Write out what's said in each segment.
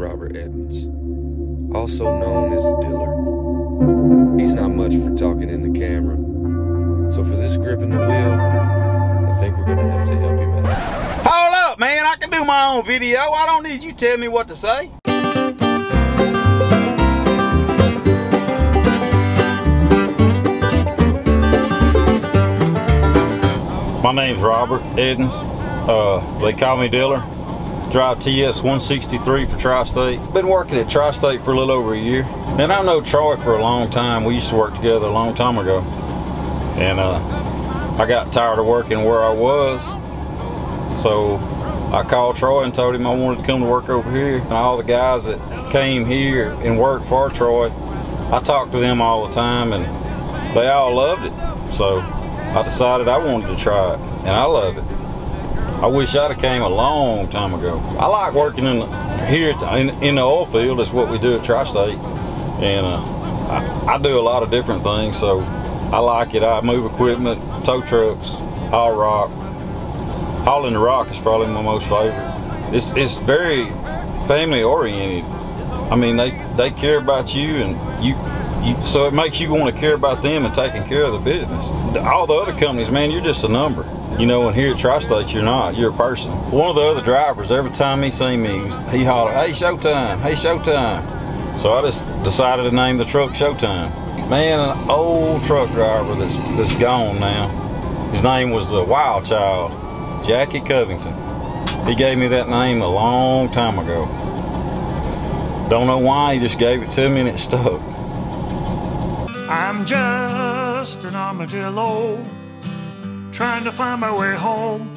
Robert Edmonds, also known as Diller. He's not much for talking in the camera, so for this Grippin' the Wheel, I think we're gonna have to help him out. Hold up, man. I can do my own video. I don't need you to tell me what to say. My name's Robert Edmonds. Uh, they call me Diller. Drive TS 163 for Tri-State. Been working at Tri-State for a little over a year. And I know Troy for a long time. We used to work together a long time ago. And uh, I got tired of working where I was. So I called Troy and told him I wanted to come to work over here. And all the guys that came here and worked for Troy, I talked to them all the time and they all loved it. So I decided I wanted to try it, and I love it. I wish I'd have came a long time ago. I like working in here in, in the oil field. That's what we do at Tri-State, and uh, I, I, do a lot of different things. So I like it. I move equipment, tow trucks, haul rock. Hauling the rock is probably my most favorite. It's it's very family oriented. I mean, they they care about you, and you so it makes you want to care about them and taking care of the business. All the other companies, man, you're just a number. You know, and here at Tri-State, you're not. You're a person. One of the other drivers, every time he seen me, he hollered, hey, Showtime, hey, Showtime. So I just decided to name the truck Showtime. Man, an old truck driver that's, that's gone now. His name was the Wild Child, Jackie Covington. He gave me that name a long time ago. Don't know why, he just gave it to me and it stuck. I'm just an armadillo trying to find my way home.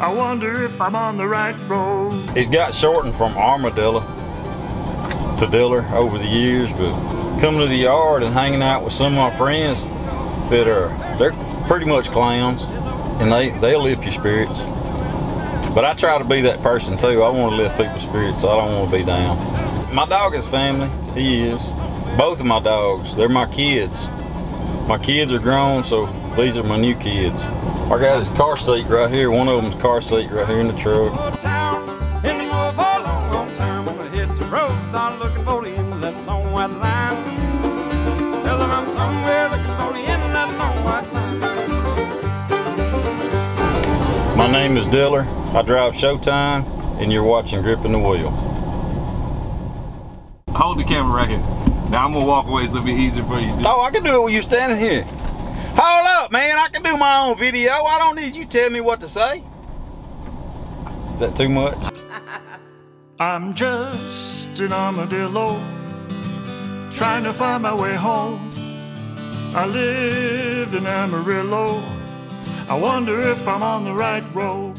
I wonder if I'm on the right road. It got shortened from armadillo to diller over the years, but coming to the yard and hanging out with some of my friends that are they're pretty much clowns and they they'll lift your spirits. But I try to be that person too. I want to lift people's spirits. So I don't want to be down. My dog is family. He is both of my dogs. They're my kids. My kids are grown, so these are my new kids. I got his car seat right here. One of them's car seat right here in the truck. My name is Diller. I drive Showtime, and you're watching Grippin' the Wheel. Hold the camera right here. Now I'm gonna walk away so it'll be easier for you. Oh, I can do it when you standing here. Hold up, man. I can do my own video. I don't need you to tell me what to say. Is that too much? I'm just an armadillo trying to find my way home. I live in Amarillo. I wonder if I'm on the right road.